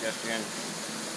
suggestion